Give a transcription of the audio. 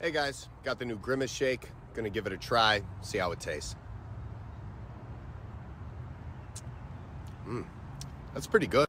Hey guys, got the new Grimace Shake. Gonna give it a try, see how it tastes. Mmm, that's pretty good.